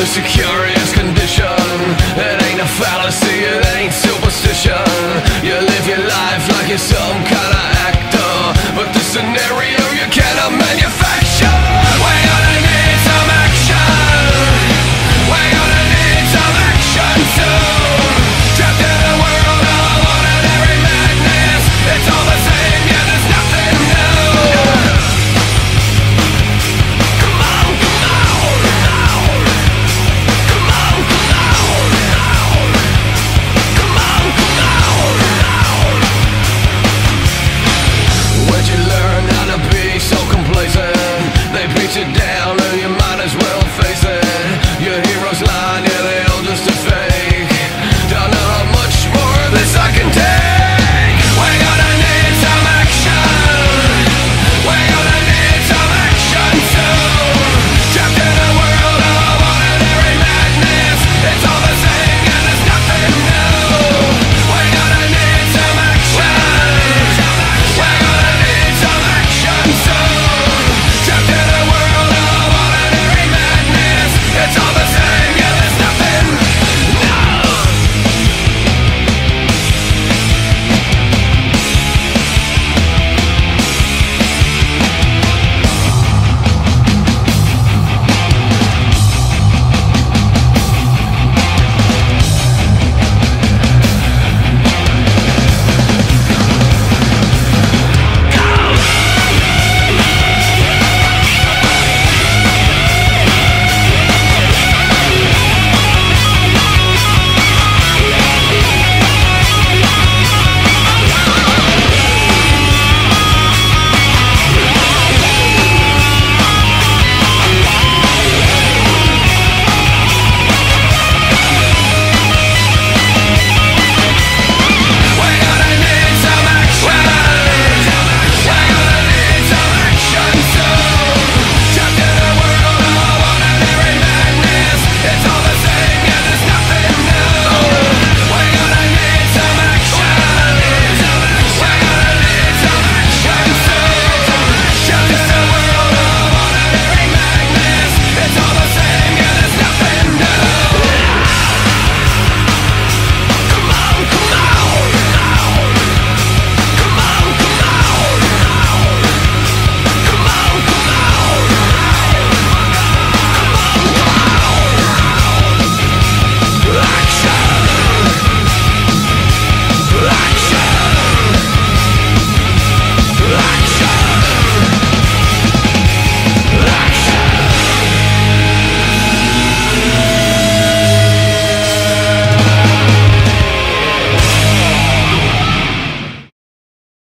the curious condition. It ain't a fallacy, it ain't superstition. You live your life like you're some kind